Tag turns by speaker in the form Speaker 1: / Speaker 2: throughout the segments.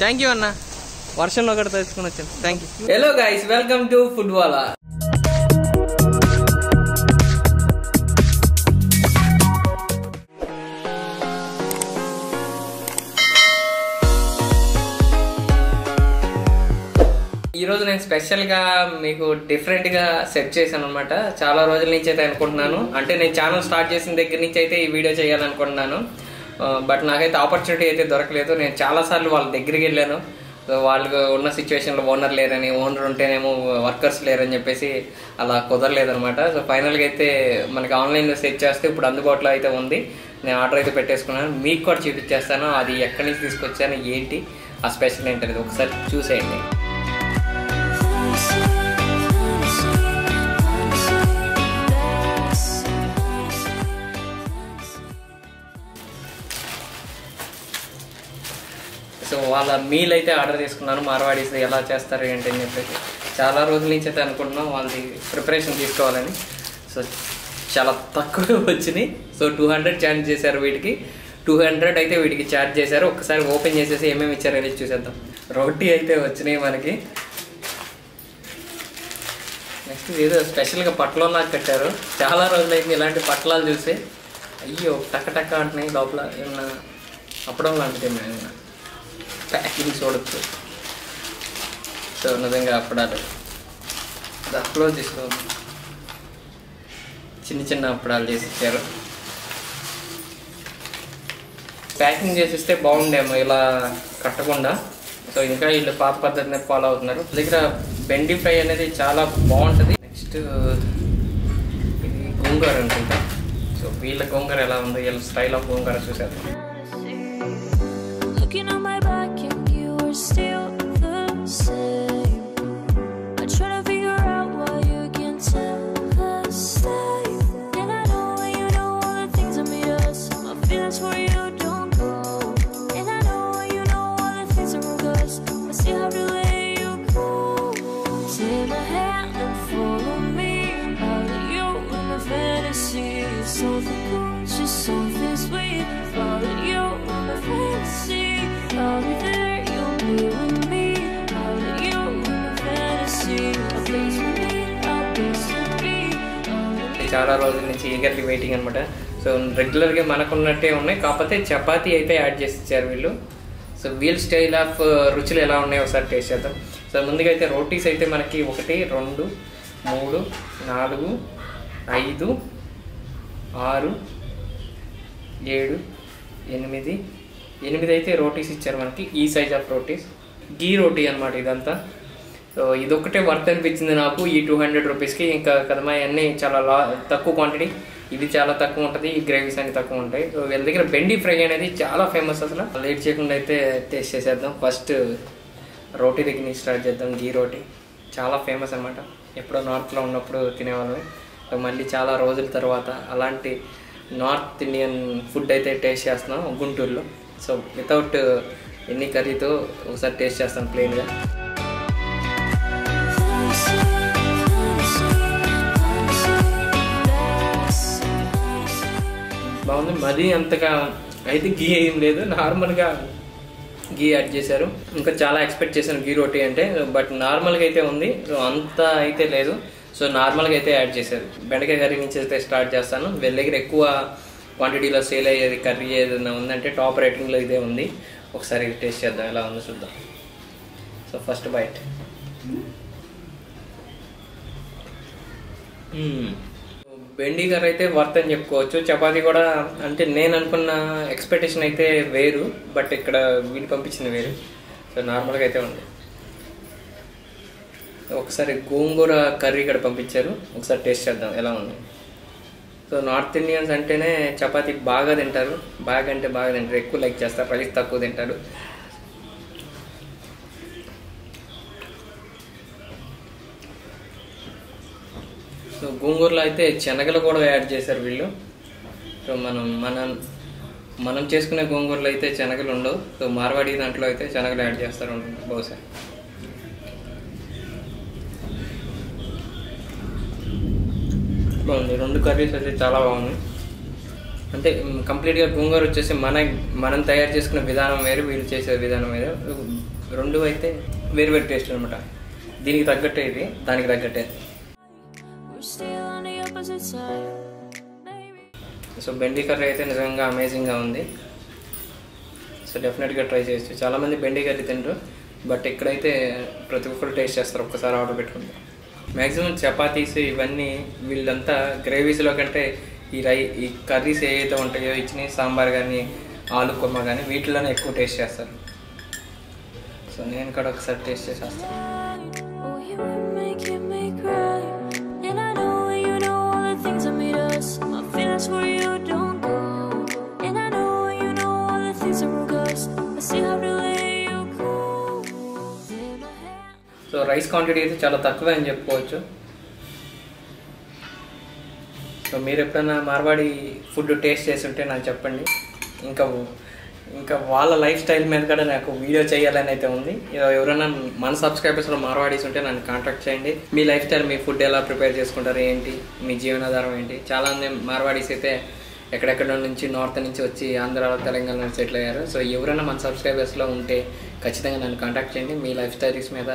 Speaker 1: Thank you అన్న. వర్షంలో కూడా తెలుసుకుని వచ్చాను. Thank you hello guys welcome to football ఈరోజు ఈ రోజు నేను స్పెషల్గా మీకు డిఫరెంట్గా సెట్ చేశాను అనమాట చాలా రోజుల నుంచి అయితే అనుకుంటున్నాను. అంటే నేను ఛానల్ స్టార్ట్ చేసిన దగ్గర నుంచి అయితే ఈ వీడియో చేయాలనుకుంటున్నాను. బట్ నాకైతే ఆపర్చునిటీ అయితే దొరకలేదు. నేను చాలా సార్లు వాళ్ళ దగ్గరికి వెళ్ళాను. వాళ్ళకు వాళ్ళు ఉన్న సిచ్యువేషన్లో ఓనర్ లేరని ఓనర్ ఉంటేనేమో వర్కర్స్ లేరని చెప్పేసి అలా కుదరలేదనమాట సో ఫైనల్గా అయితే మనకి ఆన్లైన్లో సెట్ చేస్తే ఇప్పుడు అందుబాటులో అయితే ఉంది. నేను ఆర్డర్ అయితే పెట్టేసుకున్నాను. మీకు కూడా చూపించేస్తాను. అది ఎక్కడి నుంచి తీసుకొచ్చాను ఏంటి ఆ స్పెషల్ ఏంటనేది ఒకసారి చూసేయండి. వాళ్ళ మీల్ అయితే ఆర్డర్ తీసుకున్నాను మార్వాడీస్ ఎలా చేస్తారు ఏంటి అని చెప్పేసి. చాలా రోజుల నుంచి అయితే అనుకుంటున్నాం వాళ్ళది ప్రిపరేషన్ తీసుకోవాలని. సో చాలా తక్కువ వచ్చినాయి సో టూ హండ్రెడ్ ఛార్జ్ చేశారు వీటికి. టూ హండ్రెడ్ అయితే వీటికి ఛార్జ్ చేశారు. ఒకసారి ఓపెన్ చేసేసి ఏమేమి ఇచ్చారో అనేది చూసేద్దాం. రోటీ అయితే వచ్చినాయి మనకి. నెక్స్ట్ ఏదో స్పెషల్గా పట్లంలా కట్టారు చాలా రోజులైంది ఇలాంటి పట్లాలు చూసి. అయ్యో టక్క టక్క అంటున్నాయి లోపల. ఏమన్నా అప్పడం లాంటిది ఏమైనా ప్యాకింగ్ చూడొచ్చు సో నిజంగా అప్పడాలు. అప్లోడ్ తీసుకో చిన్న చిన్న అప్పడాలు చేసి ఇచ్చారు ప్యాకింగ్ చేసిస్తే బాగుండేమో ఇలా కట్టకుండా. సో ఇంకా వీళ్ళు పాత పద్ధతిని ఫాలో అవుతున్నారు. దగ్గర బెండి ఫ్రై అనేది చాలా బాగుంటుంది. నెక్స్ట్ ఇది గోంగూర అనుకుంటా. సో వీళ్ళ గోంగూర ఎలా ఉంది వీళ్ళ స్టైల్ ఆఫ్ గోంగూర చూసేద్దాం. చాలా రోజుల నుంచి ఈగర్లీ వెయిటింగ్ అనమాట సో రెగ్యులర్గా మనకున్నట్టే ఉన్నాయి. కాకపోతే చపాతీ అయితే యాడ్ చేసి ఇచ్చారు వీళ్ళు సో వీల్ స్టైల్ ఆఫ్ రుచులు ఎలా ఉన్నాయో ఒకసారి టేస్ట్ చేద్దాం. సో ముందుగా అయితే రోటీస్ అయితే మనకి ఒకటి రెండు మూడు నాలుగు ఐదు ఆరు ఏడు ఎనిమిది. ఎనిమిది అయితే రోటీస్ ఇచ్చారు మనకి. ఈ సైజ్ ఆఫ్ రోటీస్. గీ రోటీ అనమాట ఇదంతా. సో ఇదొక్కటే వర్త్ అనిపించింది నాకు ఈ టూ హండ్రెడ్ రూపీస్కి ఇంకా కదమా అన్నీ చాలా లా తక్కువ క్వాంటిటీ ఇది చాలా తక్కువ ఉంటుంది ఈ గ్రేవీస్ అన్ని తక్కువ ఉంటాయి. సో వీళ్ళ దగ్గర బెండి ఫ్రై అనేది చాలా ఫేమస్ అసలు. లేట్ చేయకుండా అయితే టేస్ట్ చేసేద్దాం. ఫస్ట్ రోటీ దగ్గర నుంచి స్టార్ట్ చేద్దాం గీ రోటీ. చాలా ఫేమస్ అనమాట ఎప్పుడో నార్త్లో ఉన్నప్పుడు తినేవాళ్ళం మళ్ళీ చాలా రోజుల తర్వాత అలాంటి నార్త్ ఇండియన్ ఫుడ్ అయితే టేస్ట్ చేస్తున్నాం గుంటూరులో. సో వితౌట్ ఎన్ని కర్రీతో ఒకసారి టేస్ట్ చేస్తాను ప్లెయిన్గా ఉంది మరీ అంతగా అయితే గీ ఏం లేదు. నార్మల్గా గీ యాడ్ చేశారు. ఇంకా చాలా ఎక్స్పెక్ట్ చేశాను గీ రోటీ అంటే. బట్ నార్మల్గా అయితే ఉంది. సో అంత అయితే లేదు. సో నార్మల్గా అయితే యాడ్ చేశారు. బెండకాయ కర్రీ నుంచి అయితే స్టార్ట్ చేస్తాను. వీళ్ళ దగ్గర ఎక్కువ క్వాంటిటీలో సేల్ అయ్యేది కర్రీ ఏదైనా ఉందంటే టాప్ రేటింగ్లో ఇదే ఉంది. ఒకసారి టేస్ట్ చేద్దాం. ఎలా ఉందో చూద్దాం. So first bite. బెండి కర్రీ అయితే వర్త్ అని చెప్పుకోవచ్చు. చపాతీ కూడా అంటే నేను అనుకున్న ఎక్స్పెక్టేషన్ అయితే వేరు బట్ ఇక్కడ వీళ్ళు పంపించింది వేరు. సో నార్మల్గా అయితే ఉంది. ఒకసారి గోంగూర కర్రీ ఇక్కడ పంపించారు. ఒకసారి టేస్ట్ చేద్దాం ఎలా ఉంది. సో నార్త్ ఇండియన్స్ అంటేనే చపాతీ బాగా తింటారు. బాగా అంటే బాగా తింటారు. ఎక్కువ లైక్ చేస్తారు రైస్ తక్కువ తింటారు. గోంగూరలో అయితే శనగలు కూడా యాడ్ చేశారు వీళ్ళు. సో మనం మనం మనం చేసుకునే గోంగూరలో అయితే శనగలు ఉండవు. సో మార్వాడి దాంట్లో అయితే శనగలు యాడ్ చేస్తారు బహుశా. బాగుంది. రెండు కర్రీస్ అయితే చాలా బాగుంది అంటే కంప్లీట్గా గోంగూర వచ్చేసి మన మనం తయారు చేసుకునే విధానం వేరు వీళ్ళు చేసే విధానం వేరు. రెండు అయితే వేరు వేరు టేస్ట్ అనమాట దీనికి తగ్గట్టే ఇది దానికి తగ్గట్టే. సో బెండి కర్రీ అయితే నిజంగా అమేజింగ్గా ఉంది. సో డెఫినెట్గా ట్రై చేయొచ్చు. చాలామంది బెండి కర్రీ తింటారు బట్ ఇక్కడైతే ప్రతి ఒక్కరు టేస్ట్ చేస్తారు ఒక్కసారి ఆర్డర్ పెట్టుకుంటే మ్యాక్సిమం చపాతీస్ ఇవన్నీ వీళ్ళంతా గ్రేవీస్లో కంటే ఈ రై ఈ కర్రీస్ ఏవైతే ఉంటాయో ఇచ్చినాయి సాంబార్ కానీ ఆలు కొమ్మ కానీ వీటిలోనే ఎక్కువ టేస్ట్ చేస్తారు. సో నేను కూడా ఒకసారి టేస్ట్ చేసేస్తాను
Speaker 2: that's where you don't go. And I know you know all the things that broke us. I see how to let you go. In my hand.
Speaker 1: So rice quantity అయితే చాలా తక్కువే అని చెప్పుకోవచ్చు so మీరు ఎప్పుడైనా Marwadi food taste చేసి ఉంటే నాకు చెప్పండి ఇంకా ఇంకా వాళ్ళ లైఫ్ స్టైల్ మీద కూడా నాకు వీడియో చేయాలని అయితే ఉంది. ఎవరైనా మన సబ్స్క్రైబర్స్లో మార్వాడీస్ ఉంటే నన్ను కాంటాక్ట్ చేయండి. మీ లైఫ్ స్టైల్ మీ ఫుడ్ ఎలా ప్రిపేర్ చేసుకుంటారు ఏంటి మీ జీవనాధారం ఏంటి? చాలా మంది మార్వాడీస్ అయితే ఎక్కడెక్కడ నుంచి నార్త్ నుంచి వచ్చి ఆంధ్రాలో తెలంగాణ నుంచి సెటిల్ అయ్యారు. సో ఎవరైనా మన సబ్స్క్రైబర్స్లో ఉంటే ఖచ్చితంగా నన్ను కాంటాక్ట్ చేయండి. మీ లైఫ్ స్టైల్స్ మీద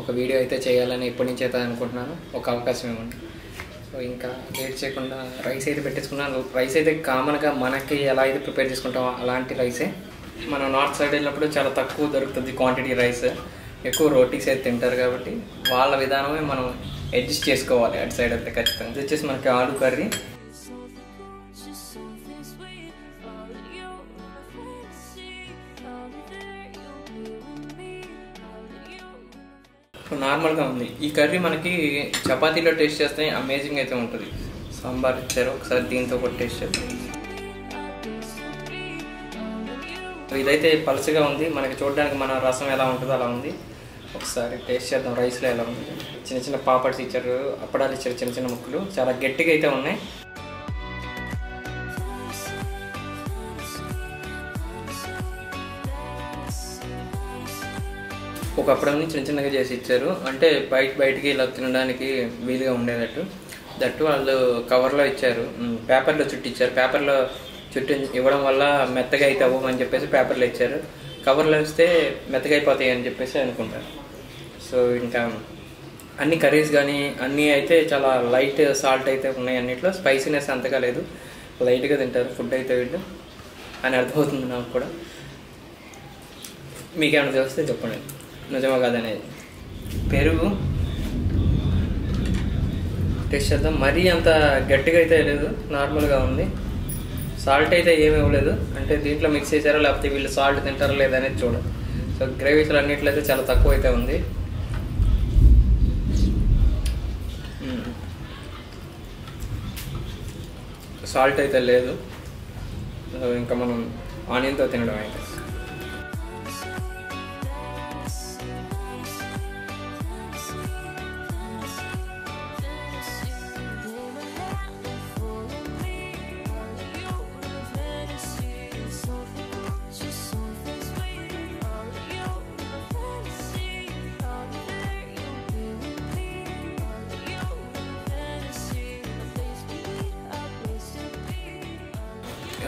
Speaker 1: ఒక వీడియో అయితే చేయాలని ఇప్పటి నుంచి అయితే అనుకుంటున్నాను ఒక అవకాశం ఇవ్వండి. ఇంకా లేట్ చేయకుండా రైస్ అయితే పెట్టేసుకున్నాను. రైస్ అయితే కామన్గా మనకి ఎలా అయితే ప్రిపేర్ చేసుకుంటామో అలాంటి రైసే మనం నార్త్ సైడ్ వెళ్ళినప్పుడు చాలా తక్కువ దొరుకుతుంది క్వాంటిటీ రైస్ ఎక్కువ రోటీస్ అయితే తింటారు కాబట్టి వాళ్ళ విధానమే మనం అడ్జస్ట్ చేసుకోవాలి అటు సైడ్ అయితే ఖచ్చితంగా. ఇది వచ్చేసి మనకి ఆలు కర్రీ.
Speaker 2: In
Speaker 1: నార్మల్గా ఉంది. ఈ కర్రీ మనకి చపాతీలో టేస్ట్ చేస్తే అమేజింగ్ అయితే ఉంటుంది. సాంబార్ ఇచ్చారు ఒకసారి దీంతో కూడా టేస్ట్ చేద్దాం. ఇదైతే పలుచగా ఉంది. మనకి చూడడానికి మన రసం ఎలా ఉంటుందో అలా ఉంది. ఒకసారి టేస్ట్ చేద్దాం. రైస్లో ఎలా ఉంది? చిన్న చిన్న పాపడ్స్ ఇచ్చారు అప్పడాలు ఇచ్చారు చిన్న చిన్న ముక్కలు. చాలా గట్టిగా అయితే ఉన్నాయి. ఒకప్పుడు నుంచి చిన్న చిన్నగా చేసి ఇచ్చారు. అంటే బయట బయటికి ఇలా తినడానికి వీలుగా ఉండేటట్టు. దట్టు వాళ్ళు కవర్లో ఇచ్చారు. పేపర్లో చుట్టిచ్చారు పేపర్లో చుట్టి ఇవ్వడం వల్ల మెత్తగా అయితే అవ్వమని చెప్పేసి పేపర్లో ఇచ్చారు. కవర్లో వేస్తే మెత్తగా అయిపోతాయి అని చెప్పేసి అనుకుంటారు. సో ఇంకా అన్ని కర్రీస్ కానీ అన్నీ అయితే చాలా లైట్ సాల్ట్ అయితే ఉన్నాయి అన్నిట్లో. స్పైసీనెస్ అంతగా లేదు. లైట్గా తింటారు. ఫుడ్ అయితే వీళ్ళు అని అర్థమవుతుంది నాకు కూడా. మీకేమైనా తెలిస్తే చెప్పండి. నిజమా కాదనేది పెరుగు. టేస్ట్ చేద్దాం. మరీ అంత గట్టిగా అయితే లేదు. నార్మల్గా ఉంది. సాల్ట్ అయితే ఏమీ ఇవ్వలేదు. అంటే దీంట్లో మిక్స్ చేశారో? లేకపోతే వీళ్ళు సాల్ట్ తింటారో లేదనేది చూడాలి. సో గ్రేవీస్లో అన్నిట్లో అయితే చాలా తక్కువ అయితే ఉంది. సాల్ట్ అయితే లేదు. ఇంకా మనం ఆనియన్తో తినడం అయితే.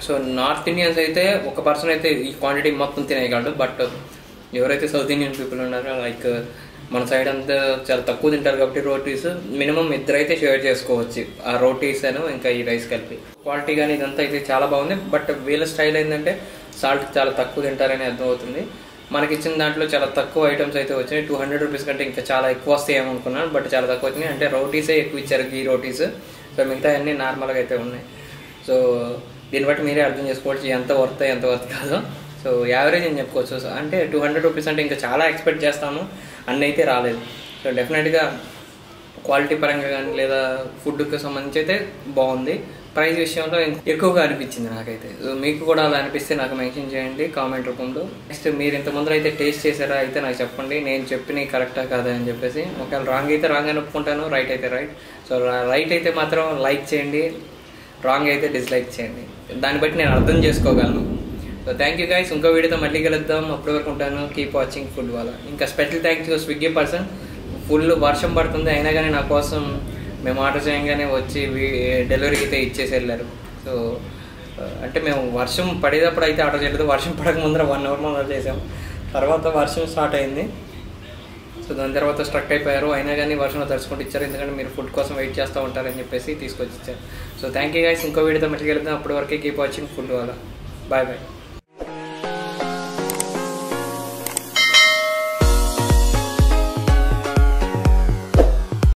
Speaker 1: సో నార్త్ ఇండియన్స్ అయితే ఒక పర్సన్ అయితే ఈ క్వాంటిటీ మొత్తం తినేయగలడు బట్ ఎవరైతే సౌత్ ఇండియన్ పీపుల్ ఉన్నారో లైక్ మన సైడ్ అంతా చాలా తక్కువ తింటారు కాబట్టి రోటీస్ మినిమం ఇద్దరైతే షేర్ చేసుకోవచ్చు. ఆ రోటీస్ అను ఇంకా ఈ రైస్ కలిపి. క్వాలిటీ కానీ ఇదంతా అయితే చాలా బాగుంది బట్ వీళ్ళ స్టైల్ ఏంటంటే సాల్ట్ చాలా తక్కువ తింటారని అర్థమవుతుంది మనకి ఇచ్చిన దాంట్లో చాలా తక్కువ ఐటమ్స్ అయితే వచ్చినాయి. టూ హండ్రెడ్ రూపీస్ కంటే ఇంకా చాలా ఎక్కువ వస్తాయి అనుకున్నాను బట్ చాలా తక్కువ వచ్చినాయి. అంటే రోటీసే ఎక్కువ ఇచ్చారు గీ రోటీస్. సో మిగతా అన్నీ నార్మల్గా అయితే ఉన్నాయి. సో దీన్ని బట్టి మీరే అర్థం చేసుకోవచ్చు ఎంత వర్త్ ఎంత వర్త్ కాదు. సో యావరేజ్ అని చెప్పుకోవచ్చు. సో అంటే టూ హండ్రెడ్ రూపీస్ అంటే ఇంకా చాలా ఎక్స్పెక్ట్ చేస్తాము. అన్నీ అయితే రాలేదు. సో డెఫినెట్గా క్వాలిటీ పరంగా కానీ లేదా ఫుడ్కి సంబంధించి అయితే బాగుంది. ప్రైస్ విషయంలో ఎక్కువగా అనిపించింది నాకైతే. సో మీకు కూడా అలా అనిపిస్తే నాకు మెన్షన్ చేయండి కామెంట్ రూపంలో. నెక్స్ట్ మీరు ఇంత ముందర అయితే టేస్ట్ చేశారా అయితే నాకు చెప్పండి. నేను చెప్పిన కరెక్టా కాదా అని చెప్పేసి. ఒకవేళ రాంగ్ అయితే రాంగ్ అని ఒప్పుకుంటాను రైట్ అయితే రైట్ సో రైట్ అయితే మాత్రం లైక్ చేయండి. రాంగ్ అయితే డిస్లైక్ చేయండి. దాన్ని బట్టి నేను అర్థం చేసుకోగలను. సో థ్యాంక్ యూ గైస్ ఇంకో వీడియోతో మళ్ళీ కలుద్దాం. అప్పటి వరకు ఉంటాను. కీప్ వాచింగ్ ఫుడ్ వాళ్ళ ఇంకా special thanks Swiggy person full వర్షం పడుతుంది. అయినా కానీ నా కోసం మేము ఆర్డర్ చేయగానే వచ్చి డెలివరీ అయితే ఇచ్చేసి వెళ్ళారు. సో uh, అంటే మేము వర్షం పడేటప్పుడు అయితే ఆర్డర్ చేయలేదు. వర్షం పడక ముందర వన్ అవర్ ముందర చేసాం తర్వాత వర్షం స్టార్ట్ అయింది. సో దాని తర్వాత స్ట్రక్ అయిపోయారు. అయినా కానీ వర్షంలో తడుచుకుంటూ ఇచ్చారు. ఎందుకంటే మీరు ఫుడ్ కోసం వెయిట్ చేస్తూ ఉంటారని చెప్పేసి తీసుకొచ్చి ఇచ్చారు. సో థ్యాంక్ యూ గైస్ ఇంకో వీడియోతో మళ్ళీ అప్పటి వరకే కీప్ వాచింగ్ ఫుడ్ వల్ల బాయ్ బాయ్